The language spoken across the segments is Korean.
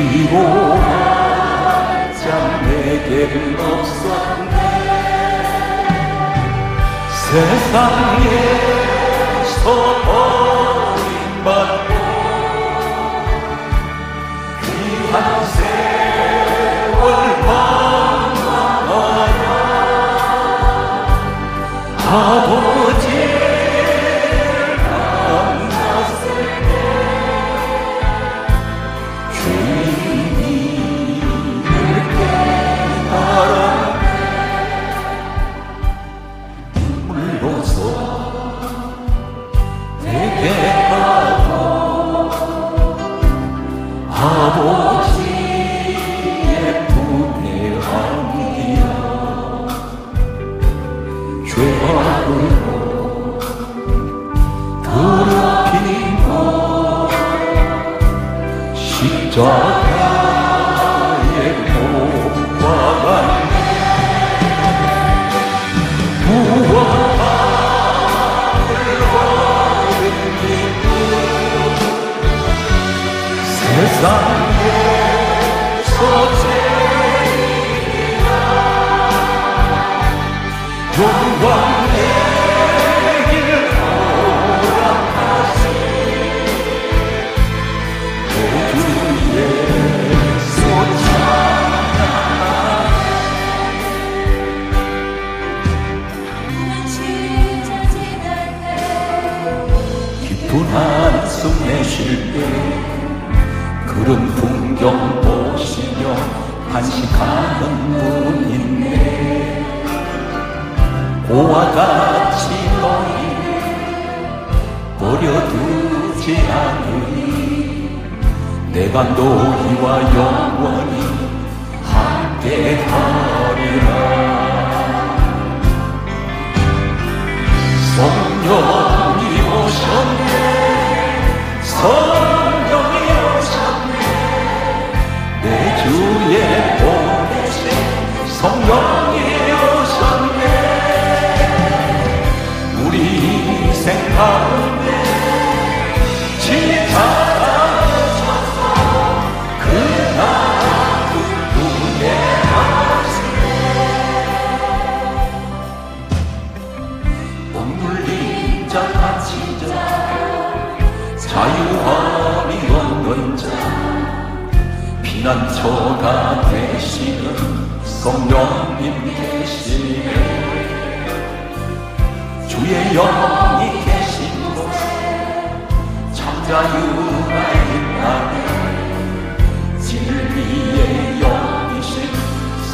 이고 참 내게는 없었네. 세상에서 버림받고 귀한 세월 방황하여 아버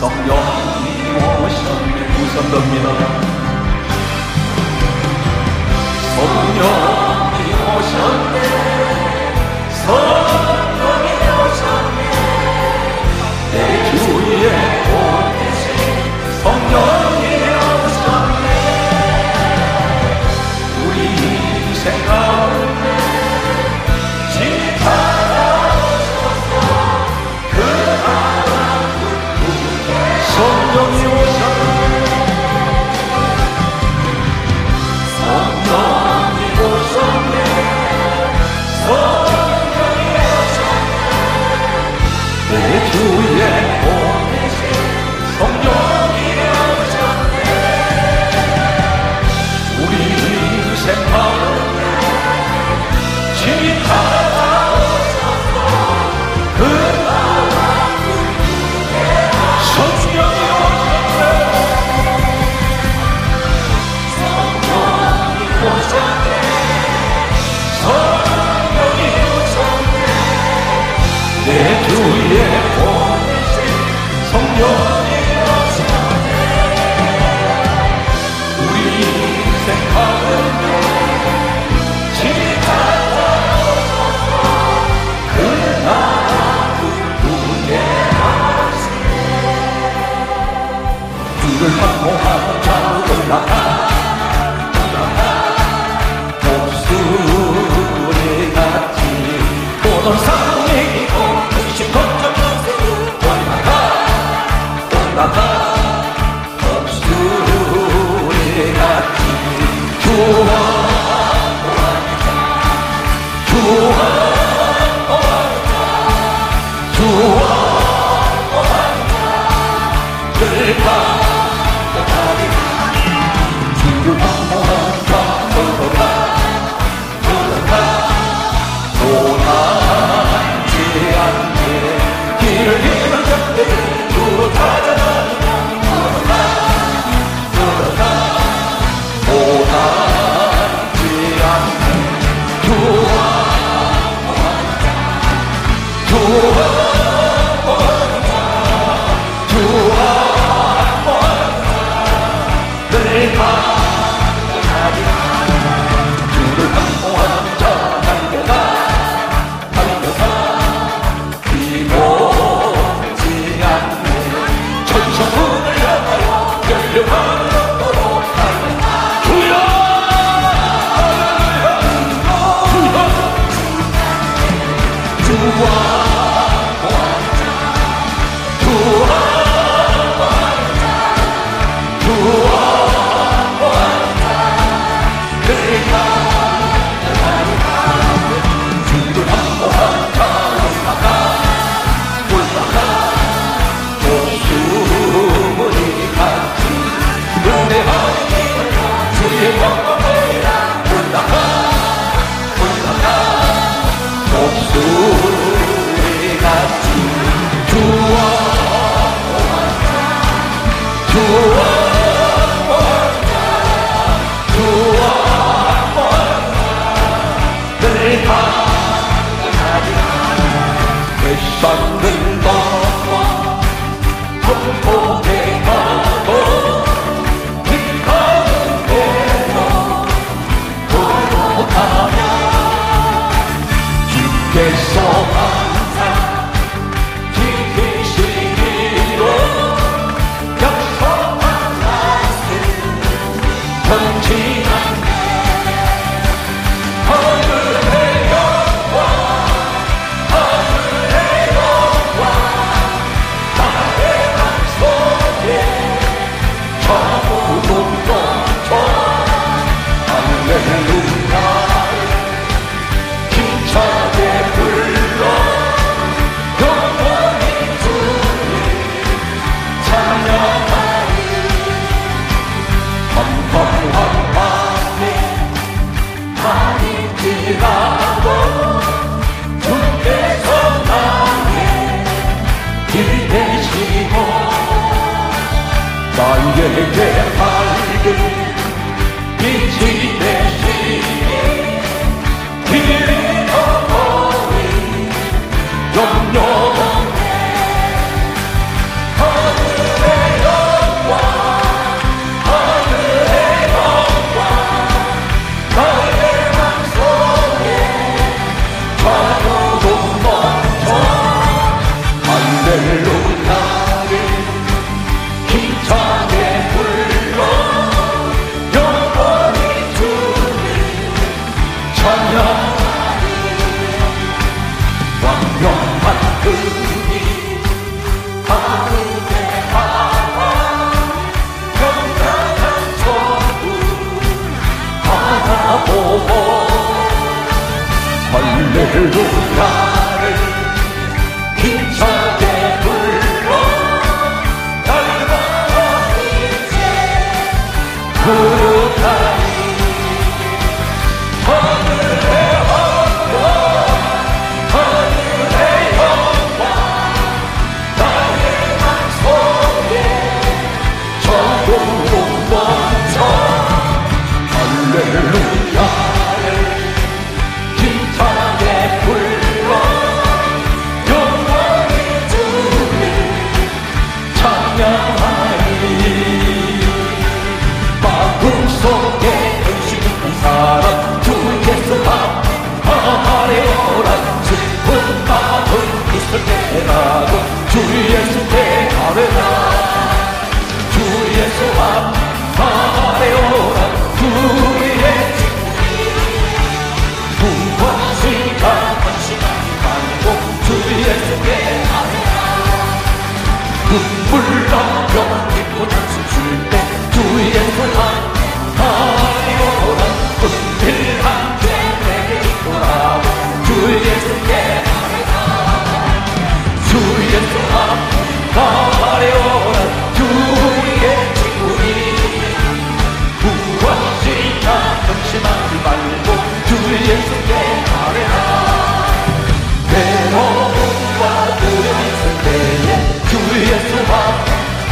성령님 오시기를 구선됩니다 성령님 오셨네 성령님 내주 주 but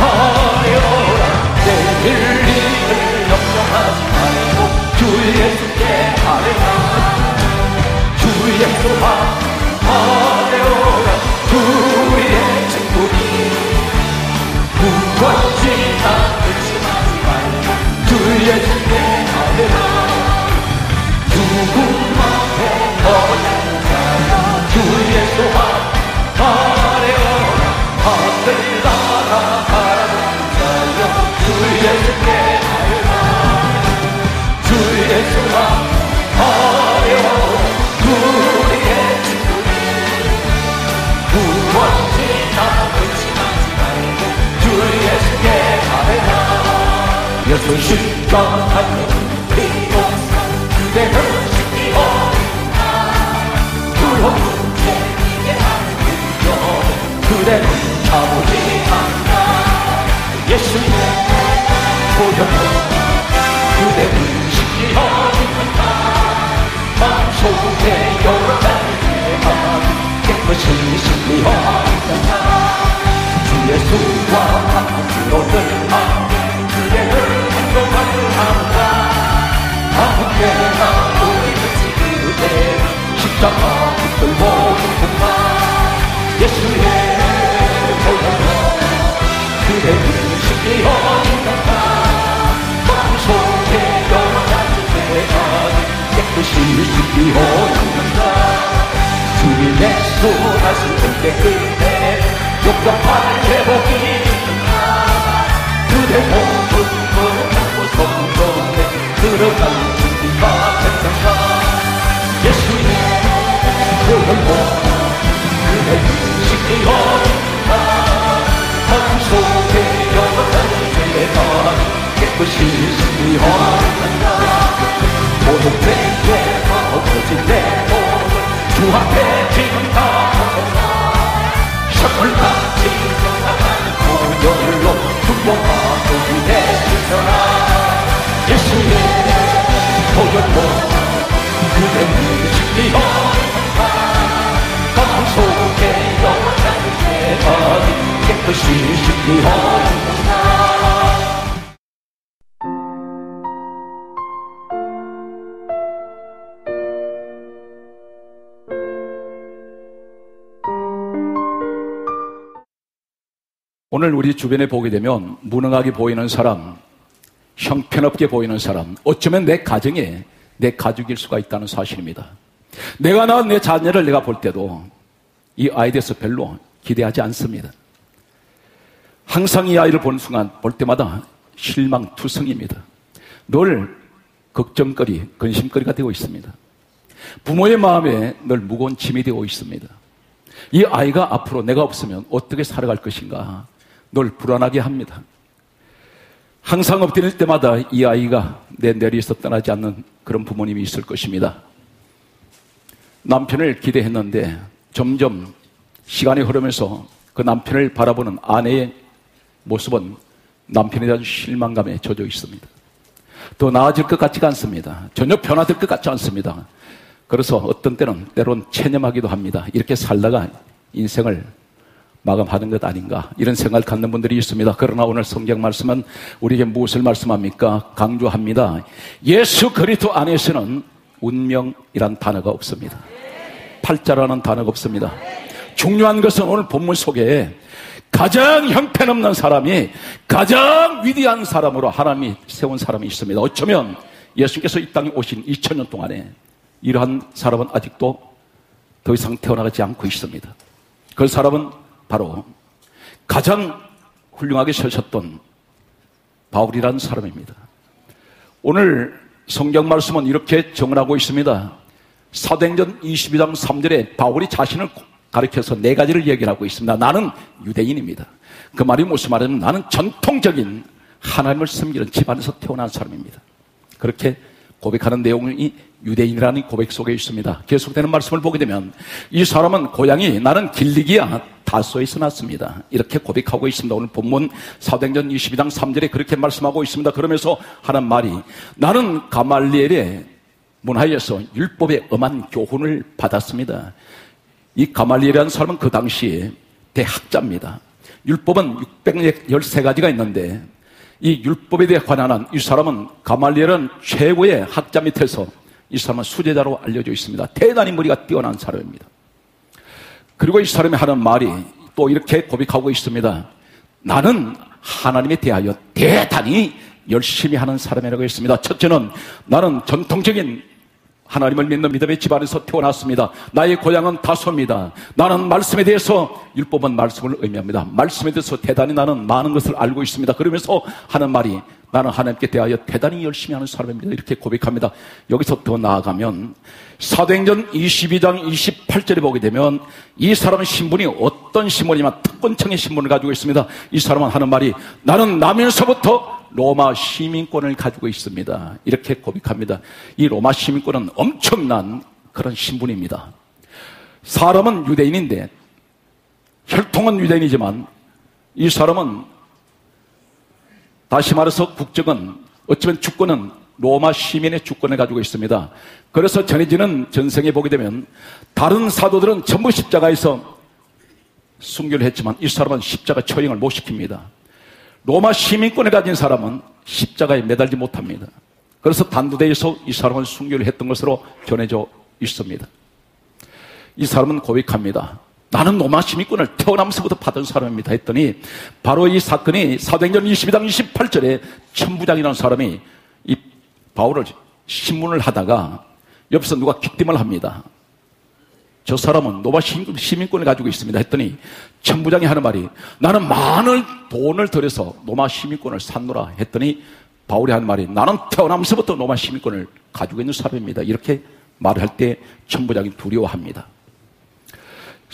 아뢰오라. 내일 일을 염려하지 말고 주 예수께 아뢰라. 주 예수 앞 다시 올때 그대 용감한 회복이 그대 몸을 무릎하고 성전에 들어갈 준비가 됐던가? 예수의 보혈로 그대 인식이 어린다 마음속에 여러 가지 죄가 깨끗이 승리하는다. 모든 죄에 엎어진 내 몸을 주 앞에 다 선물같이 생각하는 보혈로 충복하고 기대주셔라 예수의 보혈로 심리하는가 마음속에 영원한 죄가 깨끗이 심리하 오늘 우리 주변에 보게 되면 무능하게 보이는 사람, 형편없게 보이는 사람, 어쩌면 내 가정에 내 가족일 수가 있다는 사실입니다. 내가 낳은 내 자녀를 내가 볼 때도 이 아이에 대해서 별로 기대하지 않습니다. 항상 이 아이를 보는 순간 볼 때마다 실망투성입니다. 늘 걱정거리, 근심거리가 되고 있습니다. 부모의 마음에 늘 무거운 짐이 되고 있습니다. 이 아이가 앞으로 내가 없으면 어떻게 살아갈 것인가 늘 불안하게 합니다. 항상 엎드릴 때마다 이 아이가 내 내리에서 떠나지 않는 그런 부모님이 있을 것입니다. 남편을 기대했는데 점점 시간이 흐르면서 그 남편을 바라보는 아내의 모습은 남편에 대한 실망감에 젖어 있습니다. 더 나아질 것 같지가 않습니다. 전혀 변화될 것 같지 않습니다. 그래서 어떤 때는 때론 체념하기도 합니다. 이렇게 살다가 인생을 마감하는 것 아닌가 이런 생각을 갖는 분들이 있습니다. 그러나 오늘 성경 말씀은 우리에게 무엇을 말씀합니까? 강조합니다. 예수 그리스도 안에서는 운명이란 단어가 없습니다. 팔자라는 단어가 없습니다. 중요한 것은 오늘 본문 속에 가장 형편없는 사람이 가장 위대한 사람으로 하나님이 세운 사람이 있습니다. 어쩌면 예수께서 이 땅에 오신 2000년 동안에 이러한 사람은 아직도 더 이상 태어나지 않고 있습니다. 그 사람은 바로 가장 훌륭하게 서셨던 바울이라는 사람입니다. 오늘 성경 말씀은 이렇게 정언하고 있습니다. 사도행전 22장 3절에 바울이 자신을 가리켜서 네 가지를 얘기하고 있습니다. 나는 유대인입니다. 그 말이 무슨 말이냐면 나는 전통적인 하나님을 섬기는 집안에서 태어난 사람입니다. 그렇게 고백하는 내용이 유대인이라는 고백 속에 있습니다. 계속되는 말씀을 보게 되면 이 사람은 고향이 나는 길리기야 다소에서 났습니다. 이렇게 고백하고 있습니다. 오늘 본문 사도행전 22장 3절에 그렇게 말씀하고 있습니다. 그러면서 하는 말이 나는 가말리엘의 문화에서 율법의 엄한 교훈을 받았습니다. 이 가말리엘이라는 사람은 그 당시에 대학자입니다. 율법은 613가지가 있는데 이 율법에 대해 관한한 이 사람은 가말리엘은 최고의 학자 밑에서 이 사람은 수제자로 알려져 있습니다. 대단히 머리가 뛰어난 사람입니다. 그리고 이 사람이 하는 말이 또 이렇게 고백하고 있습니다. 나는 하나님에 대하여 대단히 열심히 하는 사람이라고 했습니다. 첫째는 나는 전통적인 하나님을 믿는 믿음의 집안에서 태어났습니다. 나의 고향은 다소입니다. 나는 말씀에 대해서 율법은 말씀을 의미합니다. 말씀에 대해서 대단히 나는 많은 것을 알고 있습니다. 그러면서 하는 말이 나는 하나님께 대하여 대단히 열심히 하는 사람입니다. 이렇게 고백합니다. 여기서 더 나아가면 사도행전 22장 28절에 보게 되면 이 사람의 신분이 어떤 신분이냐 특권층의 신분을 가지고 있습니다. 이 사람은 하는 말이 나는 나면서부터 로마 시민권을 가지고 있습니다. 이렇게 고백합니다. 이 로마 시민권은 엄청난 그런 신분입니다. 사람은 유대인인데 혈통은 유대인이지만 이 사람은 다시 말해서 국적은 어쩌면 주권은 로마 시민의 주권을 가지고 있습니다. 그래서 전해지는 전생에 보게 되면 다른 사도들은 전부 십자가에서 순교를 했지만 이 사람은 십자가 처형을 못 시킵니다. 로마 시민권을 가진 사람은 십자가에 매달지 못합니다. 그래서 단두대에서 이 사람은 순교를 했던 것으로 전해져 있습니다. 이 사람은 고백합니다. 나는 로마 시민권을 태어나면서부터 받은 사람입니다. 했더니 바로 이 사건이 사도행전 22장 28절에 천부장이라는 사람이 이 바울을 신문을 하다가 옆에서 누가 귀띔을 합니다. 저 사람은 로마 시민권을 가지고 있습니다. 했더니 천부장이 하는 말이 나는 많은 돈을 들여서 로마 시민권을 샀노라 했더니 바울이 하는 말이 나는 태어나면서부터 노마 시민권을 가지고 있는 사람입니다. 이렇게 말을 할 때 천부장이 두려워합니다.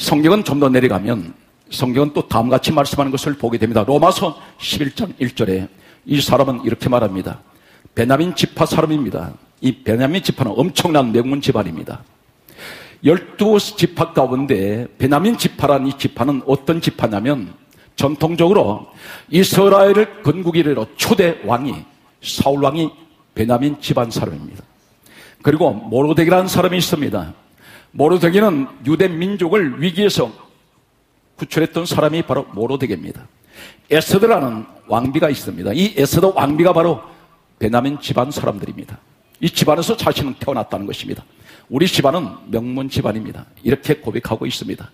성경은 좀 더 내려가면 성경은 또 다음같이 말씀하는 것을 보게 됩니다. 로마서 11장 1절에 이 사람은 이렇게 말합니다. 베냐민 지파 사람입니다. 이 베냐민 지파는 엄청난 명문 집안입니다. 열두 지파 가운데 베냐민 지파란 이 지파는 어떤 지파냐면 전통적으로 이스라엘을 건국이래로 초대 왕이 사울 왕이 베냐민 집안 사람입니다. 그리고 모로덱이라는 사람이 있습니다. 모로덱이는 유대 민족을 위기에서 구출했던 사람이 바로 모로덱입니다. 에스드라는 왕비가 있습니다. 이 에스더 왕비가 바로 베냐민 집안 사람들입니다. 이 집안에서 자신은 태어났다는 것입니다. 우리 집안은 명문 집안입니다. 이렇게 고백하고 있습니다.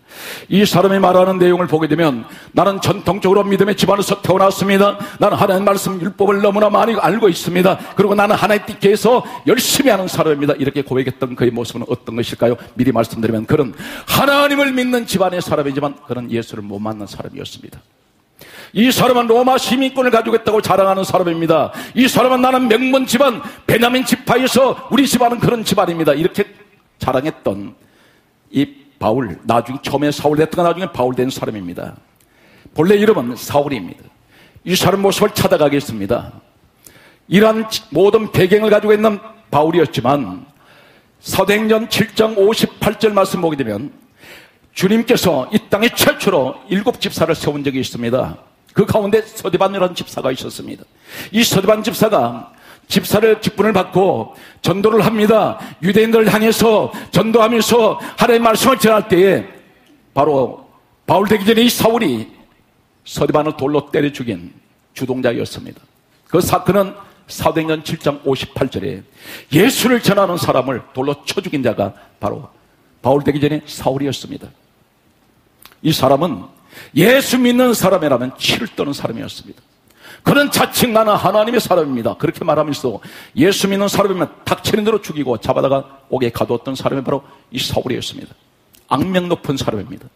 이 사람이 말하는 내용을 보게 되면 나는 전통적으로 믿음의 집안에서 태어났습니다. 나는 하나님 말씀 율법을 너무나 많이 알고 있습니다. 그리고 나는 하나님 뜻께 서 열심히 하는 사람입니다. 이렇게 고백했던 그의 모습은 어떤 것일까요? 미리 말씀드리면 그는 하나님을 믿는 집안의 사람이지만 그는 예수를 못 만난 사람이었습니다. 이 사람은 로마 시민권을 가지고 있다고 자랑하는 사람입니다. 이 사람은 나는 명문 집안, 베냐민 지파에서 우리 집안은 그런 집안입니다. 이렇게 자랑했던 이 바울, 나중에 처음에 사울 됐다가 나중에 바울 된 사람입니다. 본래 이름은 사울입니다. 이 사람 모습을 찾아가겠습니다. 이러한 모든 배경을 가지고 있는 바울이었지만 사도행전 7장 58절 말씀 보게 되면 주님께서 이 땅에 최초로 일곱 집사를 세운 적이 있습니다. 그 가운데 서대반이라는 집사가 있었습니다. 이 서대반 집사가 집사를 직분을 받고 전도를 합니다. 유대인들을 향해서 전도하면서 하나님의 말씀을 전할 때에 바로 바울 되기 전에 이 사울이 서대반을 돌로 때려 죽인 주동자였습니다. 그 사건은 사도행전 7장 58절에 예수를 전하는 사람을 돌로 쳐 죽인 자가 바로 바울 되기 전에 사울이었습니다. 이 사람은 예수 믿는 사람이라면 치를 떠는 사람이었습니다. 그는 자칭 나는 하나님의 사람입니다. 그렇게 말하면서 예수 믿는 사람이면 닥치는 대로 죽이고 잡아다가 옥에 가두었던 사람이 바로 이 사울이었습니다. 악명 높은 사람입니다.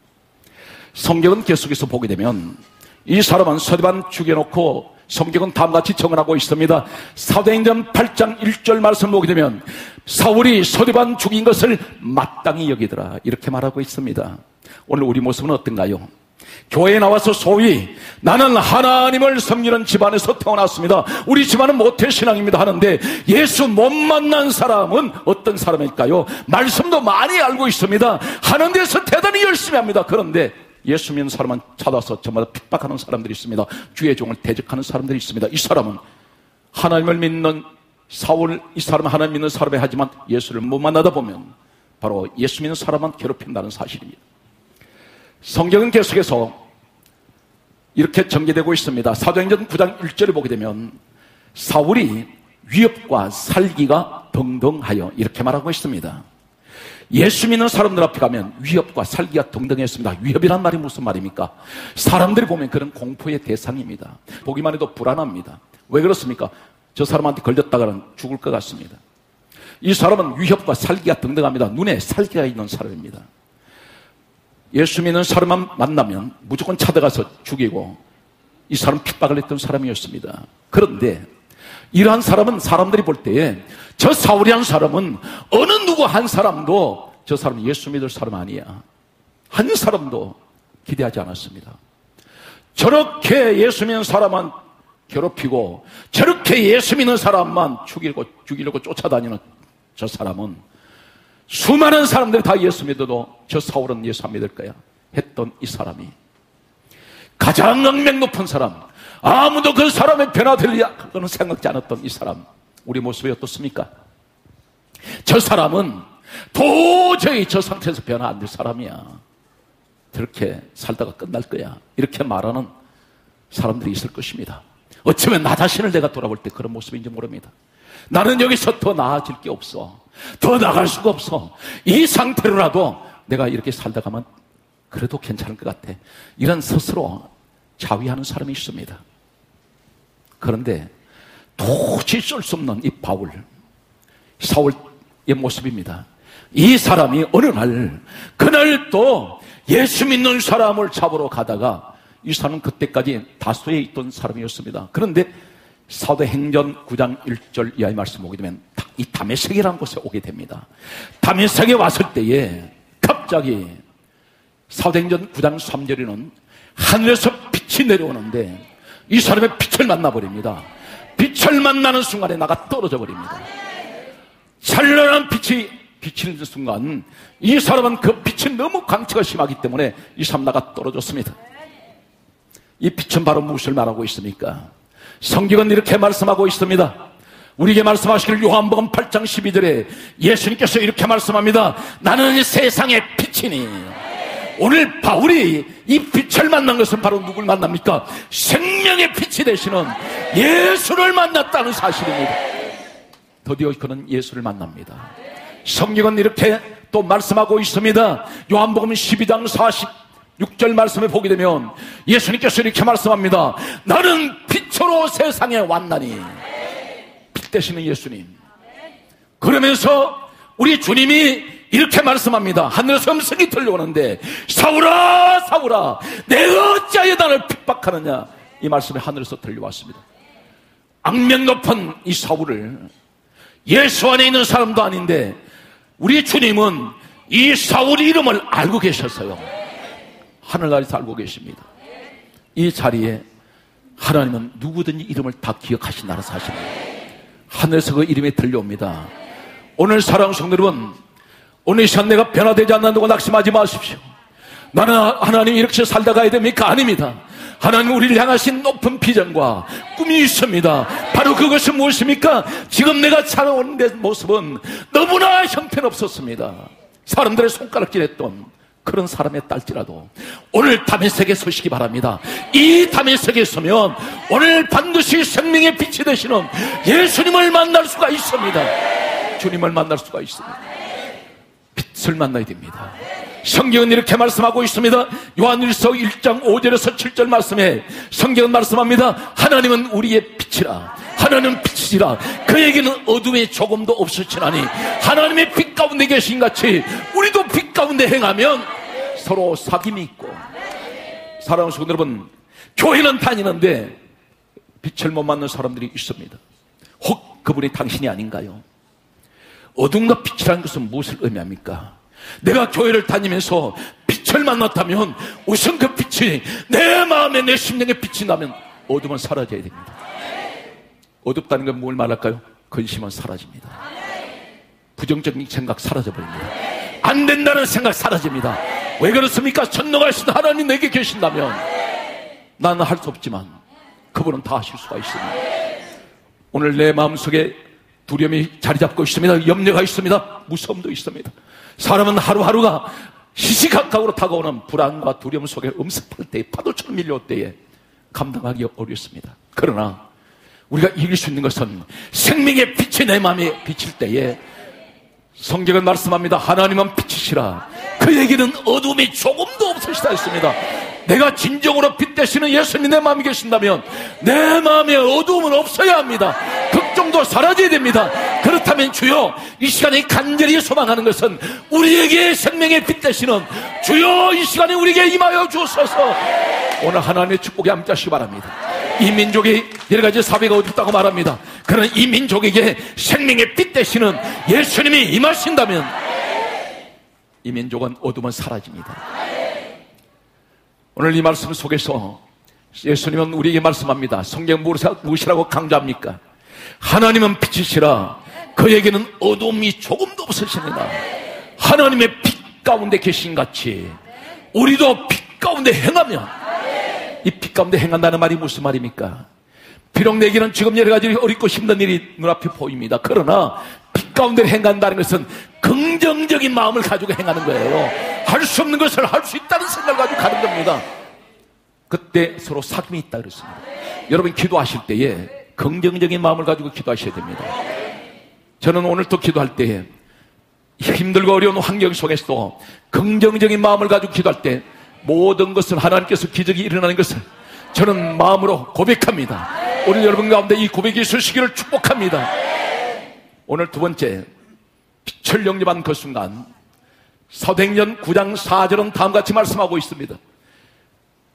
성경은 계속해서 보게 되면 이 사람은 서대반 죽여놓고 성경은 다음같이 정언하고 있습니다. 사도행전 8장 1절 말씀 보게 되면 사울이 서대반 죽인 것을 마땅히 여기더라 이렇게 말하고 있습니다. 오늘 우리 모습은 어떤가요? 교회에 나와서 소위 나는 하나님을 섬기는 집안에서 태어났습니다. 우리 집안은 모태신앙입니다 하는데 예수 못 만난 사람은 어떤 사람일까요? 말씀도 많이 알고 있습니다. 하는 데서 대단히 열심히 합니다. 그런데 예수 믿는 사람은 찾아서 저마다 핍박하는 사람들이 있습니다. 주의 종을 대적하는 사람들이 있습니다. 이 사람은 하나님을 믿는 사울, 이 사람은 하나님 믿는 사람이 하지만 예수를 못 만나다 보면 바로 예수 믿는 사람만 괴롭힌다는 사실입니다. 성경은 계속해서 이렇게 전개되고 있습니다. 사도행전 9장 1절을 보게 되면 사울이 위협과 살기가 동등하여 이렇게 말하고 있습니다. 예수 믿는 사람들 앞에 가면 위협과 살기가 동등했습니다. 위협이란 말이 무슨 말입니까? 사람들이 보면 그런 공포의 대상입니다. 보기만 해도 불안합니다. 왜 그렇습니까? 저 사람한테 걸렸다가는 죽을 것 같습니다. 이 사람은 위협과 살기가 등등합니다. 눈에 살기가 있는 사람입니다. 예수 믿는 사람만 만나면 무조건 찾아가서 죽이고 이 사람 핍박을 했던 사람이었습니다. 그런데 이러한 사람은 사람들이 볼 때에 저 사울이 한 사람은 어느 누구 한 사람도 저 사람은 예수 믿을 사람 아니야. 한 사람도 기대하지 않았습니다. 저렇게 예수 믿는 사람만 괴롭히고 저렇게 예수 믿는 사람만 죽이고 죽이려고 쫓아다니는 저 사람은 수많은 사람들이 다 예수 믿어도 저 사울은 예수 안 믿을 거야 했던 이 사람이 가장 능력 높은 사람 아무도 그 사람의 변화될리야 그거는 생각지 않았던 이 사람 우리 모습이 어떻습니까? 저 사람은 도저히 저 상태에서 변화 안 될 사람이야. 저렇게 살다가 끝날 거야. 이렇게 말하는 사람들이 있을 것입니다. 어쩌면 나 자신을 내가 돌아볼 때 그런 모습인지 모릅니다 나는 여기서 더 나아질 게 없어 더 나갈 수가 없어. 이 상태로라도 내가 이렇게 살다 가면 그래도 괜찮을 것 같아. 이런 스스로 자위하는 사람이 있습니다. 그런데 도저히 쓸 수 없는 이 바울, 사울의 모습입니다. 이 사람이 어느 날, 그날 또 예수 믿는 사람을 잡으러 가다가 이 사람은 그때까지 다소에 있던 사람이었습니다. 그런데 사도행전 9장 1절 이하의 말씀 보게 되면 이 다메섹이라는 곳에 오게 됩니다. 다메섹에 왔을 때에 갑자기 사도행전 9장 3절에는 하늘에서 빛이 내려오는데 이 사람의 빛을 만나버립니다. 빛을 만나는 순간에 나가 떨어져 버립니다. 찬란한 빛이 비치는 순간 이 사람은 그 빛이 너무 광채가 심하기 때문에 이 사람 나가 떨어졌습니다. 이 빛은 바로 무엇을 말하고 있습니까? 성경은 이렇게 말씀하고 있습니다. 우리에게 말씀하시길 요한복음 8장 12절에 예수님께서 이렇게 말씀합니다. 나는 세상의 빛이니. 오늘 바울이 이 빛을 만난 것은 바로 누굴 만납니까? 생명의 빛이 되시는 예수를 만났다는 사실입니다. 드디어 그는 예수를 만납니다. 성경은 이렇게 또 말씀하고 있습니다. 요한복음 12장 46절 말씀을 보게 되면 예수님께서 이렇게 말씀합니다. 나는 빛으로 세상에 왔나니 빛 되시는 예수님. 그러면서 우리 주님이 이렇게 말씀합니다. 하늘에서 음성이 들려오는데 사울아 사울아 내가 어찌하여 나를 핍박하느냐 이 말씀이 하늘에서 들려왔습니다. 악명 높은 이 사울을 예수 안에 있는 사람도 아닌데 우리 주님은 이 사울 이름을 알고 계셨어요. 하늘나라에서 알고 계십니다. 이 자리에 하나님은 누구든지 이름을 다 기억하신다는 사실입니다. 하늘에서 그 이름이 들려옵니다. 오늘 사랑하는 성도 여러분, 오늘 시간 내가 변화되지 않는다고 낙심하지 마십시오. 나는 하나님 이렇게 살다 가야 됩니까? 아닙니다. 하나님 우리를 향하신 높은 비전과 꿈이 있습니다. 바로 그것은 무엇입니까? 지금 내가 살아오는 내 모습은 너무나 형편없었습니다. 사람들의 손가락질 했던 그런 사람의 딸지라도 오늘 담에색에 서시기 바랍니다. 이 담에색에 서면 오늘 반드시 생명의 빛이 되시는 예수님을 만날 수가 있습니다. 주님을 만날 수가 있습니다. 빛을 만나야 됩니다. 성경은 이렇게 말씀하고 있습니다. 요한일서 1장 5절에서 7절 말씀에 성경은 말씀합니다. 하나님은 우리의 빛이라. 하나님은 빛이라. 그에게는 어둠이 조금도 없으시나니 하나님의 빛 가운데 계신 같이 우리도 빛 가운데 행하면 서로 사귐이 있고 사랑하는 성도 여러분 교회는 다니는데 빛을 못 맞는 사람들이 있습니다. 혹 그분이 당신이 아닌가요? 어둠과 빛이라는 것은 무엇을 의미합니까? 내가 교회를 다니면서 빛을 만났다면 우선 그 빛이 내 마음에 내 심령에 빛이 나면 어둠은 사라져야 됩니다. 어둡다는 건 뭘 말할까요? 근심은 사라집니다. 부정적인 생각 사라져버립니다. 안 된다는 생각 사라집니다. 왜 그렇습니까? 전능하신 하나님 내게 계신다면 나는 할 수 없지만 그분은 다 하실 수가 있습니다. 오늘 내 마음속에 두려움이 자리 잡고 있습니다. 염려가 있습니다. 무서움도 있습니다. 사람은 하루하루가 시시각각으로 다가오는 불안과 두려움 속에 음습할 때, 파도처럼 밀려올 때에 감당하기 어렵습니다. 그러나 우리가 이길 수 있는 것은 생명의 빛이 내 마음에 비칠 때에 성경은 말씀합니다. 하나님은 빛이시라. 그얘기는 어둠이 조금도 없으시다 했습니다. 내가 진정으로 빛 되시는 예수님 내 마음에 계신다면 내 마음에 어두움은 없어야 합니다. 걱정도 사라져야 됩니다. 그렇다면 주여 이 시간에 간절히 소망하는 것은 우리에게 생명의 빛 되시는 주여 이 시간에 우리에게 임하여 주옵소서 오늘 하나님의 축복이 함께 하시기 바랍니다. 이 민족이 여러 가지 사회가 어둡다고 말합니다. 그런 이 민족에게 생명의 빛 되시는 예수님이 임하신다면 이 민족은 어둠은 사라집니다. 오늘 이 말씀 속에서 예수님은 우리에게 말씀합니다. 성경 무엇이라고 강조합니까? 하나님은 빛이시라 그에게는 어둠이 조금도 없으십니다. 하나님의 빛 가운데 계신 같이 우리도 빛 가운데 행하면 이빛 가운데 행한다는 말이 무슨 말입니까? 비록 내게는 지금 여러 가지 어렵고 힘든 일이 눈앞에 보입니다. 그러나 빛 가운데 행한다는 것은 긍정적인 마음을 가지고 행하는 거예요. 할 수 없는 것을 할 수 있다는 생각을 가지고 가는 겁니다. 그때 서로 사귐이 있다 그랬습니다. 여러분 기도하실 때에 긍정적인 마음을 가지고 기도하셔야 됩니다. 저는 오늘 또 기도할 때에 힘들고 어려운 환경 속에서도 긍정적인 마음을 가지고 기도할 때 모든 것을 하나님께서 기적이 일어나는 것을 저는 마음으로 고백합니다. 오늘 여러분 가운데 이 고백이 있으시기를 축복합니다. 오늘 두 번째 빛을 영접한 그 순간 사도행전 9장 4절은 다음같이 말씀하고 있습니다.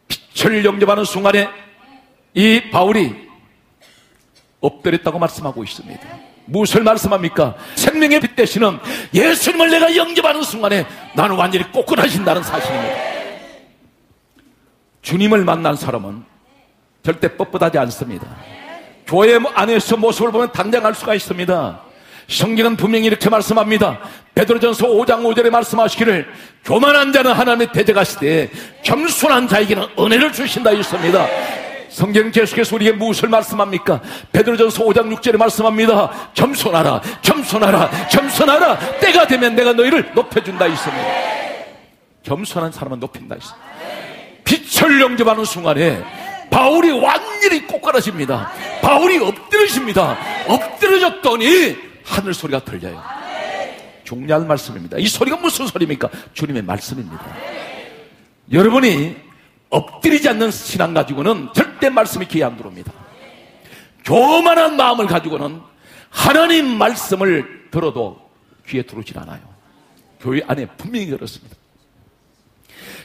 빛을 영접하는 순간에 이 바울이 엎드렸다고 말씀하고 있습니다. 무엇을 말씀합니까? 생명의 빛 대신은 예수님을 내가 영접하는 순간에 나는 완전히 꼬꾸라진다는 사실입니다. 주님을 만난 사람은 절대 뻣뻣하지 않습니다. 교회 안에서 모습을 보면 당장 알 수가 있습니다. 성경은 분명히 이렇게 말씀합니다. 베드로전서 5장 5절에 말씀하시기를 교만한 자는 하나님의 대적하시되 겸손한 자에게는 은혜를 주신다 했습니다. 성경 계속해서 우리에게 무엇을 말씀합니까? 베드로전서 5장 6절에 말씀합니다. 겸손하라, 겸손하라, 겸손하라. 때가 되면 내가 너희를 높여준다 했습니다. 겸손한 사람은 높인다 했습니다. 빛을 영접하는 순간에 바울이 완전히 꼬꾸라집니다. 바울이 엎드러집니다. 엎드러졌더니 하늘 소리가 들려요. 중요한 말씀입니다. 이 소리가 무슨 소리입니까? 주님의 말씀입니다. 여러분이 엎드리지 않는 신앙 가지고는 절대 말씀이 귀에 안 들어옵니다. 교만한 마음을 가지고는 하나님 말씀을 들어도 귀에 들어오질 않아요. 교회 안에 분명히 그렇습니다.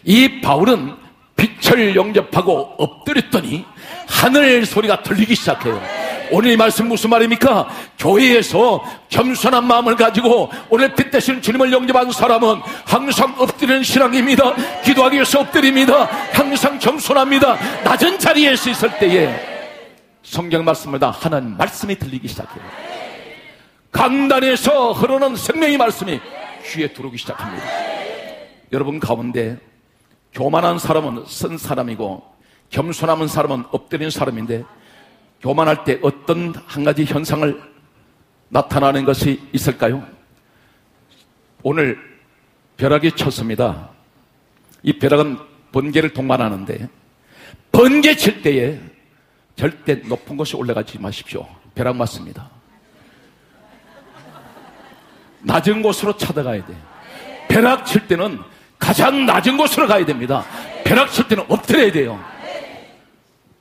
이 바울은 빛을 영접하고 엎드렸더니 하늘 소리가 들리기 시작해요. 오늘 이 말씀 무슨 말입니까? 교회에서 겸손한 마음을 가지고 오늘 빛 대신 주님을 영접한 사람은 항상 엎드리는 신앙입니다. 기도하기 위해서 엎드립니다. 항상 겸손합니다. 낮은 자리에 서 있을 때에 성경 말씀마다 하나님 말씀이 들리기 시작해요. 강단에서 흐르는 생명의 말씀이 귀에 들어오기 시작합니다. 여러분 가운데 교만한 사람은 쓴 사람이고 겸손함은 사람은 엎드린 사람인데 교만할 때 어떤 한 가지 현상을 나타나는 것이 있을까요? 오늘 벼락이 쳤습니다. 이 벼락은 번개를 동반하는데 번개 칠 때에 절대 높은 곳에 올라가지 마십시오. 벼락 맞습니다. 낮은 곳으로 찾아가야 돼. 벼락 칠 때는 가장 낮은 곳으로 가야 됩니다. 벼락 칠 때는 엎드려야 돼요.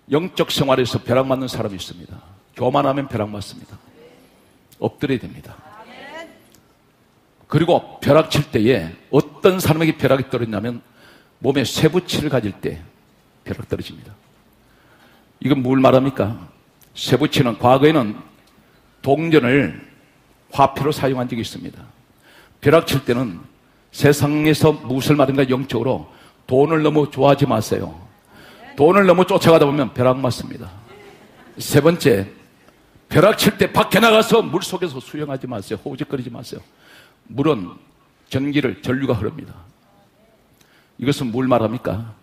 영적 생활에서 벼락 맞는 사람이 있습니다. 교만하면 벼락 맞습니다. 엎드려야 됩니다. 그리고 벼락 칠 때에 어떤 사람에게 벼락이 떨어지냐면 몸에 쇠붙이를 가질 때 벼락 떨어집니다. 이건 뭘 말합니까? 세부치는 과거에는 동전을 화폐로 사용한 적이 있습니다. 벼락 칠 때는 세상에서 무엇을 말인가 영적으로 돈을 너무 좋아하지 마세요. 돈을 너무 쫓아가다 보면 벼락 맞습니다. 세 번째, 벼락 칠 때 밖에 나가서 물 속에서 수영하지 마세요. 호우적거리지 마세요. 물은 전기를 전류가 흐릅니다. 이것은 뭘 말합니까?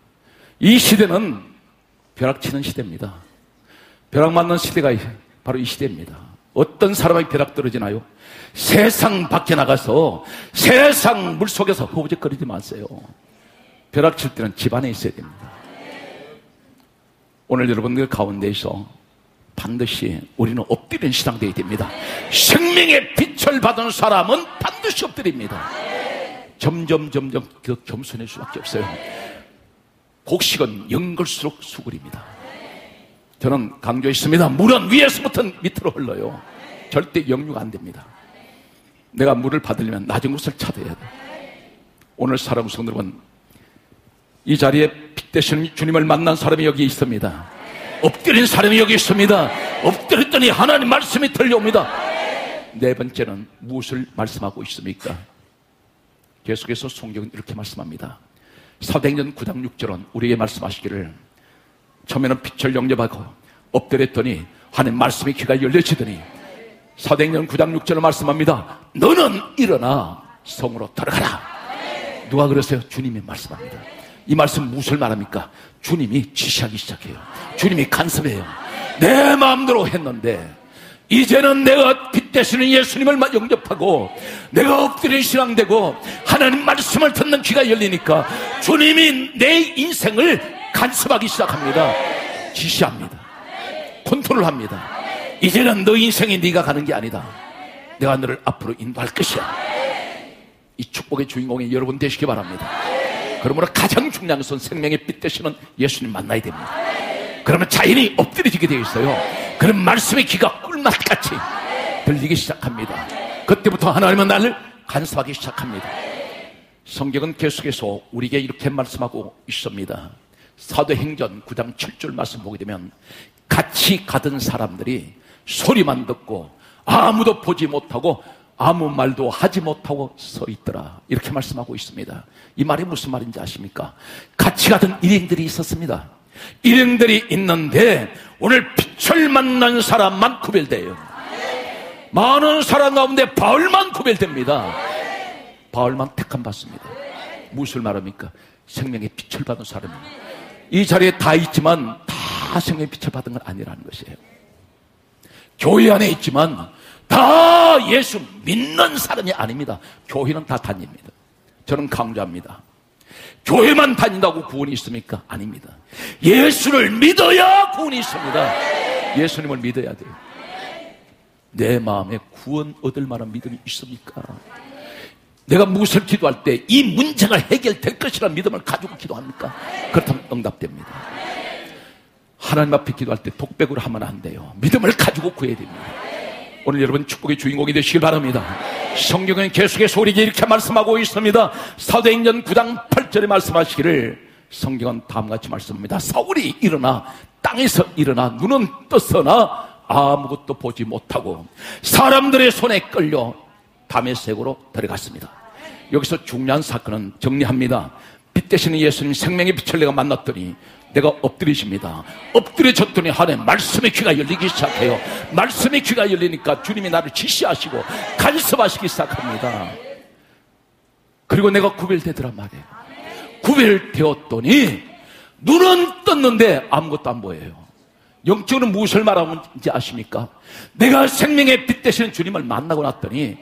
이 시대는 벼락 치는 시대입니다. 벼락 맞는 시대가 바로 이 시대입니다. 어떤 사람이 벼락 떨어지나요? 세상 밖에 나가서 세상 물 속에서 허우적거리지 마세요. 벼락 칠 때는 집 안에 있어야 됩니다. 오늘 여러분들 가운데에서 반드시 우리는 엎드린 시장되어야 됩니다. 생명의 빛을 받은 사람은 반드시 엎드립니다. 점점 점점 그 겸손할 수밖에 없어요. 곡식은 연걸수록 수그립니다. 저는 강조했습니다. 물은 위에서부터 밑으로 흘러요. 절대 영유가 안 됩니다. 내가 물을 받으려면 낮은 곳을 찾아야 돼. 오늘 사랑 성도 여러분, 이 자리에 빛 대신 주님을 만난 사람이 여기 있습니다. 엎드린 사람이 여기 있습니다. 엎드렸더니 하나님 말씀이 들려옵니다. 네 번째는 무엇을 말씀하고 있습니까? 계속해서 성경은 이렇게 말씀합니다. 사도행전 9장 6절은 우리에게 말씀하시기를 처음에는 빛을 영접하고 엎드렸더니 하나님 말씀의 귀가 열려지더니 사도행전 9장 6절을 말씀합니다. 너는 일어나 성으로 들어가라. 누가 그러세요? 주님이 말씀합니다. 이 말씀 무엇을 말합니까? 주님이 지시하기 시작해요. 주님이 간섭해요. 내 마음대로 했는데 이제는 내가 빛 대시는 예수님을 영접하고 내가 엎드린 신앙되고 하나님 말씀을 듣는 귀가 열리니까 주님이 내 인생을 간섭하기 시작합니다. 지시합니다. 컨트롤 합니다. 이제는 너 인생이 네가 가는 게 아니다. 내가 너를 앞으로 인도할 것이야. 이 축복의 주인공이 여러분 되시기 바랍니다. 그러므로 가장 중요한 것은 생명의 빛 되시는 예수님 만나야 됩니다. 그러면 자연이 엎드려지게 되어 있어요. 그런 말씀의 귀가 꿀맛같이 들리기 시작합니다. 그때부터 하나님은 나를 간섭하기 시작합니다. 성경은 계속해서 우리에게 이렇게 말씀하고 있습니다. 사도행전 9장 7절 말씀 보게 되면 같이 가던 사람들이 소리만 듣고 아무도 보지 못하고 아무 말도 하지 못하고 서 있더라. 이렇게 말씀하고 있습니다. 이 말이 무슨 말인지 아십니까? 같이 가던 일행들이 있었습니다. 일행들이 있는데 오늘 빛을 만난 사람만 구별돼요. 많은 사람 가운데 바울만 구별됩니다. 바울만 택함 받습니다. 무엇을 말합니까? 생명의 빛을 받은 사람입니다. 이 자리에 다 있지만 다 생명의 빛을 받은 건 아니라는 것이에요. 교회 안에 있지만 다 예수 믿는 사람이 아닙니다. 교회는 다 다닙니다. 저는 강조합니다. 교회만 다닌다고 구원이 있습니까? 아닙니다. 예수를 믿어야 구원이 있습니다. 예수님을 믿어야 돼요. 내 마음에 구원 얻을 만한 믿음이 있습니까? 내가 무엇을 기도할 때 이 문제가 해결될 것이라는 믿음을 가지고 기도합니까? 그렇다면 응답됩니다. 하나님 앞에 기도할 때 독백으로 하면 안 돼요. 믿음을 가지고 구해야 됩니다. 오늘 여러분 축복의 주인공이 되시길 바랍니다. 성경은 계속해서 우리에게 이렇게 말씀하고 있습니다. 사도행전 9장 8절에 말씀하시기를 성경은 다음같이 말씀합니다. 사울이 일어나 땅에서 일어나 눈은 떴으나 아무것도 보지 못하고 사람들의 손에 끌려 담의색으로 들어갔습니다. 여기서 중요한 사건은 정리합니다. 빛 대신에 예수님 생명의 빛을 내가 만났더니 내가 엎드리십니다. 엎드려졌더니 하나님 말씀의 귀가 열리기 시작해요. 말씀의 귀가 열리니까 주님이 나를 지시하시고 간섭하시기 시작합니다. 그리고 내가 구별되더란 말이에요. 구별되었더니 눈은 떴는데 아무것도 안 보여요. 영적으로 무엇을 말하는지 아십니까? 내가 생명의 빛 되시는 주님을 만나고 났더니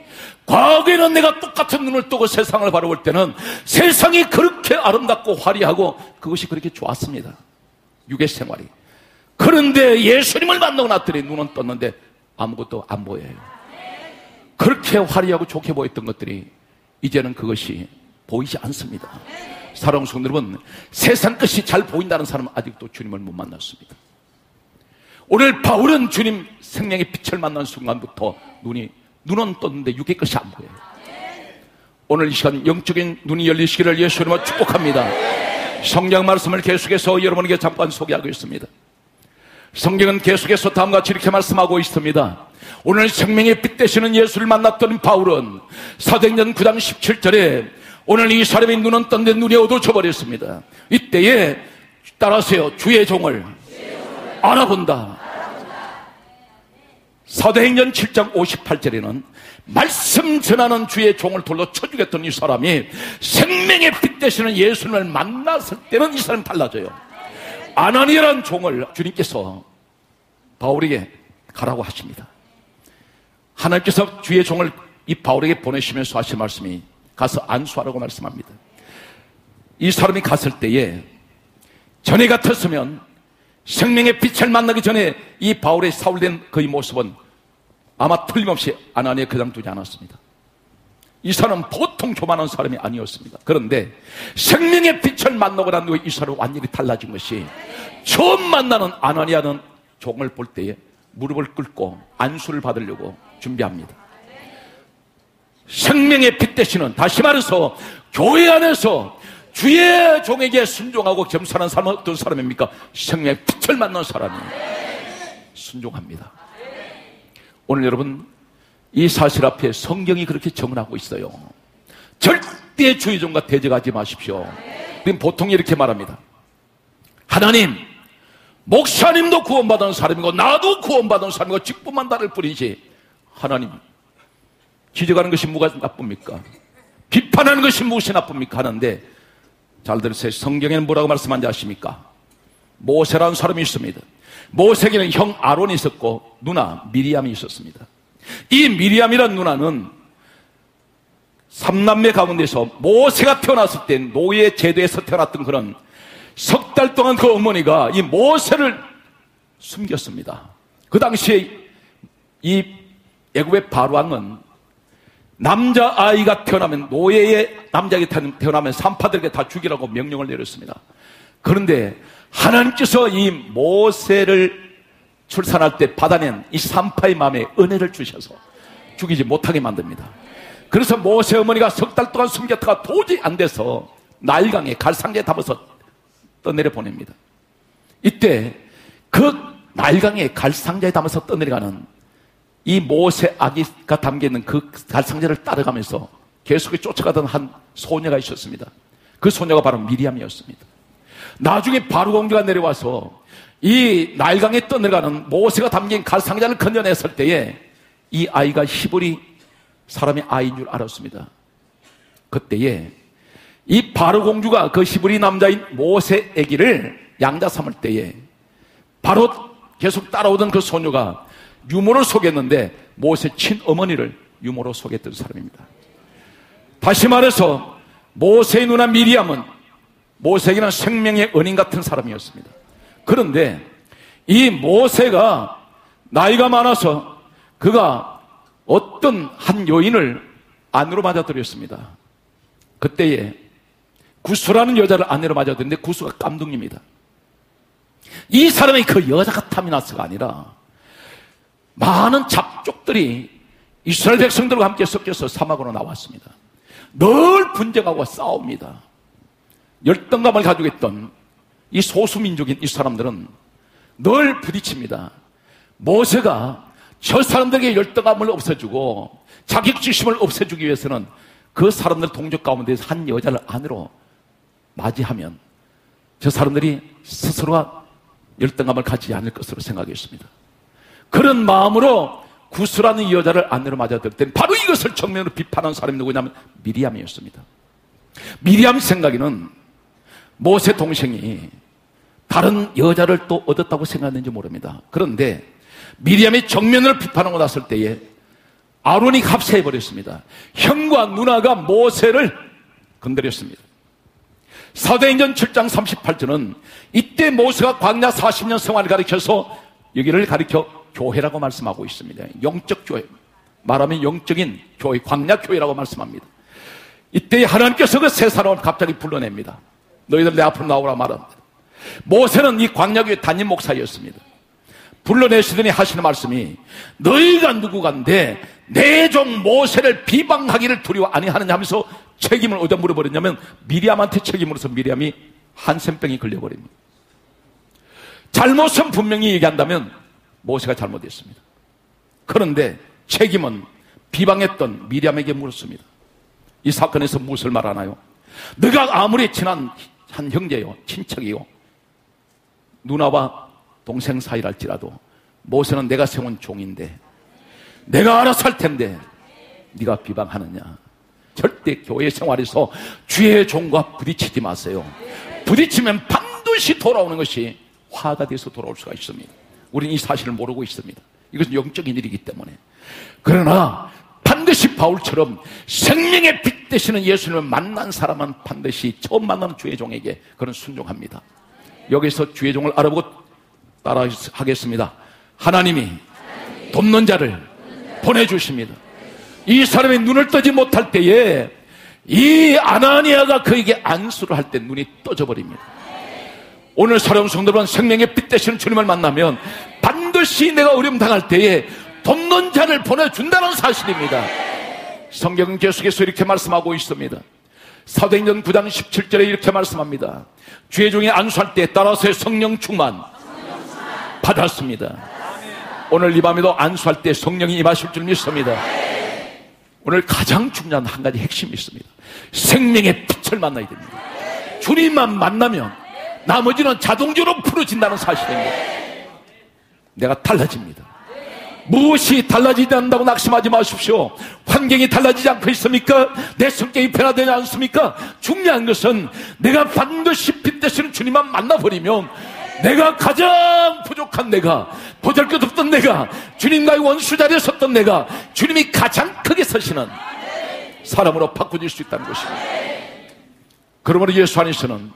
과거에는 내가 똑같은 눈을 뜨고 세상을 바라볼 때는 세상이 그렇게 아름답고 화려하고 그것이 그렇게 좋았습니다. 육의 생활이. 그런데 예수님을 만나고 났더니 눈은 떴는데 아무것도 안 보여요. 그렇게 화려하고 좋게 보였던 것들이 이제는 그것이 보이지 않습니다. 사랑하는 성도 여러분, 세상 것이 잘 보인다는 사람은 아직도 주님을 못 만났습니다. 오늘 바울은 주님 생명의 빛을 만난 순간부터 눈이 눈은 떴는데 육의 것이 안 보여요. 오늘 이 시간 영적인 눈이 열리시기를 예수님을 축복합니다. 성경 말씀을 계속해서 여러분에게 잠깐 소개하고 있습니다. 성경은 계속해서 다음과 같이 이렇게 말씀하고 있습니다. 오늘 생명의 빛 되시는 예수를 만났던 바울은 사도행전 9장 17절에 오늘 이 사람의 눈은 떴는데 눈이 어두워져 버렸습니다. 이때에 따라서요 주의 종을 알아본다. 사도행전 7장 58절에는 말씀 전하는 주의 종을 돌로 쳐주겠던 이 사람이 생명의 빛 되시는 예수님을 만났을 때는 이 사람이 달라져요. 아나니아라는 종을 주님께서 바울에게 가라고 하십니다. 하나님께서 주의 종을 이 바울에게 보내시면서 하신 말씀이 가서 안수하라고 말씀합니다. 이 사람이 갔을 때에 전에 같았으면 생명의 빛을 만나기 전에 이 바울의 사울된 그의 모습은 아마 틀림없이 아나니에 그냥 두지 않았습니다. 이 사람은 보통 교만한 사람이 아니었습니다. 그런데 생명의 빛을 만나고 난 후에 이 사람은 완전히 달라진 것이 처음 만나는 아나니아는 종을 볼 때에 무릎을 꿇고 안수를 받으려고 준비합니다. 생명의 빛 대신은 다시 말해서 교회 안에서 주의 종에게 순종하고 겸손한 사람은 어떤 사람입니까? 생명의 빛을 만난 사람이 순종합니다. 오늘 여러분 이 사실 앞에 성경이 그렇게 정언하고 있어요. 절대 주의 종과 대적하지 마십시오. 보통 이렇게 말합니다. 하나님, 목사님도 구원받은 사람이고 나도 구원받은 사람이고 직분만 다를 뿐이지. 하나님, 기적하는 것이 뭐가 나쁩니까? 비판하는 것이 무엇이 나쁩니까? 하는데 잘 들으세요. 성경에는 뭐라고 말씀하는지 아십니까? 모세라는 사람이 있습니다. 모세에게는 형 아론이 있었고 누나 미리암이 있었습니다. 이 미리암이란 누나는 삼남매 가운데서 모세가 태어났을 때 노예 제도에서 태어났던 그런 석 달 동안 그 어머니가 이 모세를 숨겼습니다. 그 당시에 이 애굽의 바로왕은 남자 아이가 태어나면 노예의 남자에게 태어나면 산파들에게 다 죽이라고 명령을 내렸습니다. 그런데 하나님께서 이 모세를 출산할 때 받아낸 이 산파의 마음에 은혜를 주셔서 죽이지 못하게 만듭니다. 그래서 모세 어머니가 석 달 동안 숨겼다가 도저히 안 돼서 나일강에 갈상제에 담아서 떠내려 보냅니다. 이때 그 나일강에 갈상자에 담아서 떠내려가는 이 모세 아기가 담겨 있는 그 갈상자를 따라가면서 계속 쫓아가던 한 소녀가 있었습니다. 그 소녀가 바로 미리암이었습니다. 나중에 바로 공주가 내려와서 이 날강에 떠내려가는 모세가 담긴 갈상자를 건져냈을 때에 이 아이가 히브리 사람의 아이인 줄 알았습니다. 그때에 이 바로 공주가 그 히브리 남자인 모세 아기를 양자 삼을 때에 바로 계속 따라오던 그 소녀가 유모를 속였는데 모세 친어머니를 유모로 속였던 사람입니다. 다시 말해서 모세의 누나 미리암은 모세에게는 생명의 은인 같은 사람이었습니다. 그런데 이 모세가 나이가 많아서 그가 어떤 한 여인을 안으로 맞아들였습니다. 그때에 구수라는 여자를 아내로 맞아들였는데 구수가 깜둥입니다. 이 사람이 그 여자가 타미나스가 아니라 많은 잡족들이 이스라엘 백성들과 함께 섞여서 사막으로 나왔습니다. 늘 분쟁하고 싸웁니다. 열등감을 가지고 있던 이 소수민족인 이 사람들은 늘 부딪힙니다. 모세가 저 사람들에게 열등감을 없애주고 자격지심을 없애주기 위해서는 그 사람들 동족 가운데서 한 여자를 안으로 맞이하면 저 사람들이 스스로가 열등감을 가지지 않을 것으로 생각했습니다. 그런 마음으로 구스라는 여자를 안으로 맞아들 때 바로 이것을 정면으로 비판한 사람이 누구냐면 미리암이었습니다. 미리암 생각에는 모세 동생이 다른 여자를 또 얻었다고 생각했는지 모릅니다. 그런데 미리암이 정면을 비판하고 났을 때에 아론이 합세해 버렸습니다. 형과 누나가 모세를 건드렸습니다. 사도행전 7장 38절은 이때 모세가 광야 40년 생활을 가리켜서 여기를 가리켜 교회라고 말씀하고 있습니다. 영적 교회. 말하면 영적인 교회, 광야 교회라고 말씀합니다. 이때 하나님께서 그 세 사람을 갑자기 불러냅니다. 너희들 내 앞으로 나오라 말합니다. 모세는 이 광야교회 담임 목사였습니다. 불러내시더니 하시는 말씀이 너희가 누구간데 내 종 모세를 비방하기를 두려워 아니하느냐 하면서 책임을 어디다 물어버렸냐면 미리암한테 책임으로서 미리암이 한센병이 걸려버립니다. 잘못은 분명히 얘기한다면 모세가 잘못했습니다. 그런데 책임은 비방했던 미리암에게 물었습니다. 이 사건에서 무엇을 말하나요? 네가 아무리 친한 한 형제요, 친척이요, 누나와 동생 사이랄지라도 모세는 내가 세운 종인데 내가 알아서 할 텐데 네가 비방하느냐? 절대 교회 생활에서 주의 종과 부딪히지 마세요. 부딪히면 반드시 돌아오는 것이 화가 돼서 돌아올 수가 있습니다. 우리는 이 사실을 모르고 있습니다. 이것은 영적인 일이기 때문에. 그러나 반드시 바울처럼 생명의 빛 되시는 예수님을 만난 사람은 반드시 처음 만나는 주의 종에게 그런 순종합니다. 여기서 주의 종을 알아보고 따라 하겠습니다. 하나님이 돕는 자를 보내주십니다. 이 사람이 눈을 뜨지 못할 때에 이 아나니아가 그에게 안수를 할 때 눈이 떠져 버립니다. 오늘 사랑 성도는 생명의 빛 되시는 주님을 만나면 반드시 내가 어려움 당할 때에 돕는 자를 보내준다는 사실입니다. 성경은 계속해서 이렇게 말씀하고 있습니다. 사도행전 9장 17절에 이렇게 말씀합니다. 주의 종이 안수할 때 따라서의 성령 충만 받았습니다. 오늘 이 밤에도 안수할 때 성령이 임하실 줄 믿습니다. 오늘 가장 중요한 한 가지 핵심이 있습니다. 생명의 빛을 만나야 됩니다. 주님만 만나면 나머지는 자동적으로 풀어진다는 사실입니다. 내가 달라집니다. 무엇이 달라지지 않는다고 낙심하지 마십시오. 환경이 달라지지 않고 있습니까? 내 성격이 변화되지 않습니까? 중요한 것은 내가 반드시 빛 되시는 주님만 만나버리면 내가 가장 부족한 내가, 보잘 것 없던 내가, 주님과의 원수 자리에 섰던 내가, 주님이 가장 크게 서시는 사람으로 바꿔질 수 있다는 것입니다. 그러므로 예수 안에서는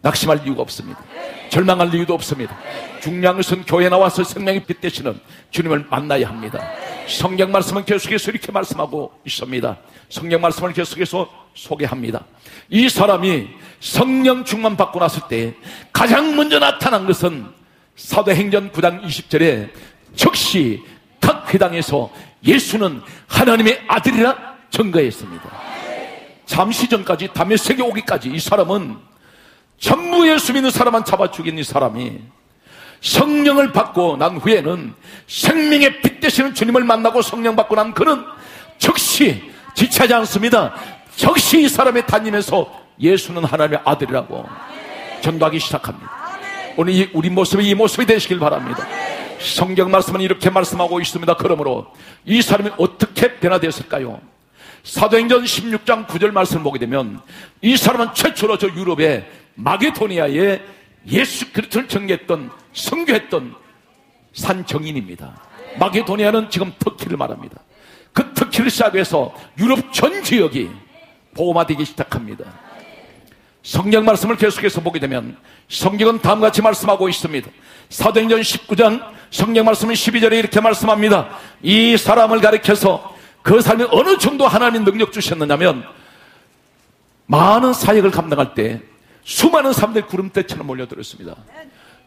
낙심할 이유가 없습니다. 절망할 이유도 없습니다. 중요한 것은 교회 나와서 생명이 빛 되시는 주님을 만나야 합니다. 성경 말씀은 계속해서 이렇게 말씀하고 있습니다. 성경 말씀을 계속해서 소개합니다. 이 사람이 성령 충만 받고 났을 때 가장 먼저 나타난 것은 사도행전 9장 20절에 즉시 각 회당에서 예수는 하나님의 아들이라 증거했습니다. 잠시 전까지 담에색에 오기까지 이 사람은 전부 예수 믿는 사람만 잡아 죽인 이 사람이 성령을 받고 난 후에는 생명의 빛 되시는 주님을 만나고 성령 받고 난 그는 즉시 지체하지 않습니다. 즉시 이 사람의 다니면서 예수는 하나님의 아들이라고 전도하기 시작합니다. 오늘 우리 모습이 이 모습이 되시길 바랍니다. 성경 말씀은 이렇게 말씀하고 있습니다. 그러므로 이 사람이 어떻게 변화되었을까요? 사도행전 16장 9절 말씀을 보게 되면 이 사람은 최초로 저 유럽의 마게도니아에 예수 그리스도를 전개했던 선교했던 산 정인입니다. 마게도니아는 지금 터키를 말합니다. 그 터키를 시작해서 유럽 전 지역이 보호마되기 시작합니다. 성경 말씀을 계속해서 보게 되면 성경은 다음과 같이 말씀하고 있습니다. 사도행전 19장 성경 말씀은 12절에 이렇게 말씀합니다. 이 사람을 가리켜서 그 삶에 어느 정도 하나님 능력 주셨느냐면 많은 사역을 감당할 때 수많은 사람들이 구름대처럼 몰려들었습니다.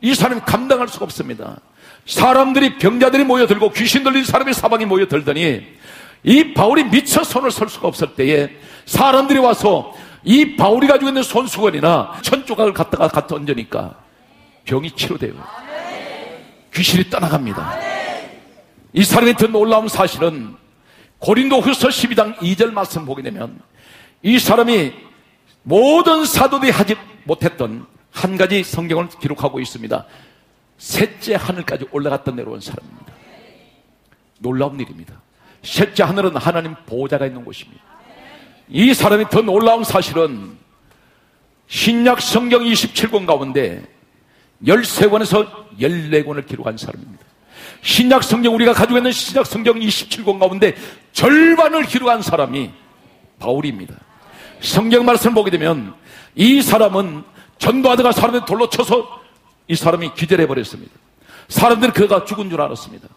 이 사람이 감당할 수가 없습니다. 사람들이 병자들이 모여들고 귀신 들린 사람이 사방에 모여들더니 이 바울이 미쳐 손을 설 수가 없을 때에 사람들이 와서 이 바울이 가지고 있는 손수건이나 천조각을 갖다가 갖다 얹으니까 병이 치료돼요. 귀신이 떠나갑니다. 이 사람이 더 놀라운 사실은 고린도 후서 12장 2절 말씀 보게 되면 이 사람이 모든 사도들이 하지 못했던 한 가지 성경을 기록하고 있습니다. 셋째 하늘까지 올라갔다 내려온 사람입니다. 놀라운 일입니다. 셋째 하늘은 하나님 보호자가 있는 곳입니다. 이 사람이 더 놀라운 사실은 신약 성경 27권 가운데 13권에서 14권을 기록한 사람입니다. 신약 성경 우리가 가지고 있는 신약 성경 27권 가운데 절반을 기록한 사람이 바울입니다. 성경 말씀을 보게 되면 이 사람은 전도하다가 사람을 돌로 쳐서 이 사람이 기절해 버렸습니다. 사람들은 그가 죽은 줄 알았습니다.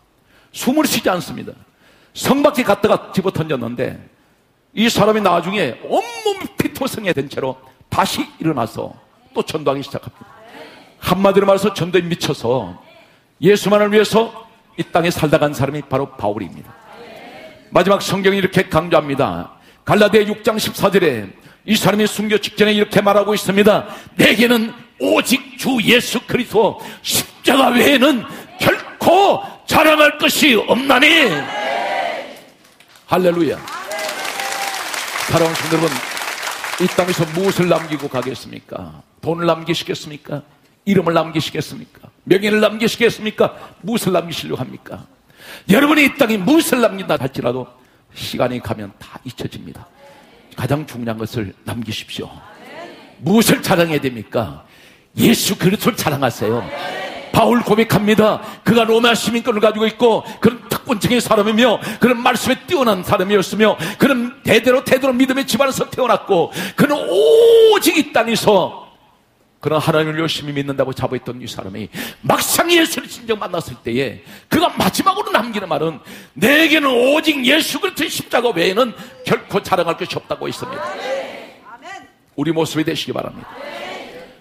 숨을 쉬지 않습니다. 성 밖에 갔다가 집어 던졌는데 이 사람이 나중에 온몸 피토성에 된 채로 다시 일어나서 또 전도하기 시작합니다. 한마디로 말해서 전도에 미쳐서 예수만을 위해서 이 땅에 살다 간 사람이 바로 바울입니다. 마지막 성경이 이렇게 강조합니다. 갈라디아 6장 14절에 이 사람이 순교 직전에 이렇게 말하고 있습니다. 내게는 오직 주 예수 그리스도 십자가 외에는 결코 자랑할 것이 없나니 할렐루야 사랑하는 성도 여러분 이 땅에서 무엇을 남기고 가겠습니까? 돈을 남기시겠습니까? 이름을 남기시겠습니까? 명예를 남기시겠습니까? 무엇을 남기시려고 합니까? 여러분이 이 땅에 무엇을 남긴다 할지라도 시간이 가면 다 잊혀집니다. 가장 중요한 것을 남기십시오. 무엇을 자랑해야 됩니까? 예수 그리스도를 자랑하세요. 바울 고백합니다. 그가 로마 시민권을 가지고 있고 그런 특권층의 사람이며 그런 말씀에 뛰어난 사람이었으며 그런 대대로 대대로 믿음의 집안에서 태어났고 그는 오직 이 땅에서 그런 하나님을 열심히 믿는다고 자부했던 이 사람이 막상 예수를 진정 만났을 때에 그가 마지막으로 남기는 말은 내게는 오직 예수 그리스도의 십자가 외에는 결코 자랑할 것이 없다고 했습니다. 우리 모습이 되시기 바랍니다.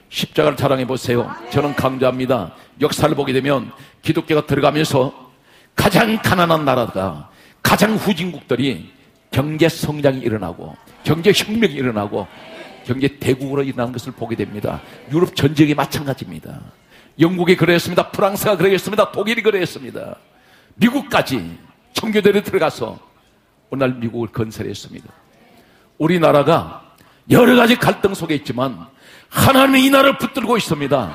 십자가를 자랑해 보세요. 저는 강조합니다. 역사를 보게 되면 기독교가 들어가면서 가장 가난한 나라가 가장 후진국들이 경제 성장이 일어나고 경제 혁명이 일어나고 경제 대국으로 일어나는 것을 보게 됩니다. 유럽 전쟁이 마찬가지입니다. 영국이 그랬습니다. 프랑스가 그랬습니다. 독일이 그랬습니다. 미국까지 청교대로 들어가서 오늘 미국을 건설했습니다. 우리나라가 여러 가지 갈등 속에 있지만 하나님은 이 나라를 붙들고 있습니다.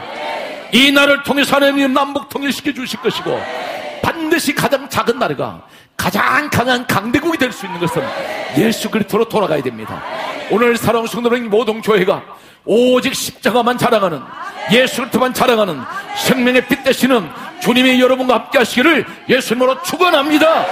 이 나라를 통해서 하나님이 남북 통일시켜 주실 것이고 반드시 가장 작은 나라가 가장 강한 강대국이 될 수 있는 것은 예수 그리스도로 돌아가야 됩니다. 오늘 사랑하는 성도님 모든 교회가 오직 십자가만 자랑하는 예수 그리스도만 자랑하는 생명의 빛 되시는 주님이 여러분과 함께 하시기를 예수님으로 축원합니다.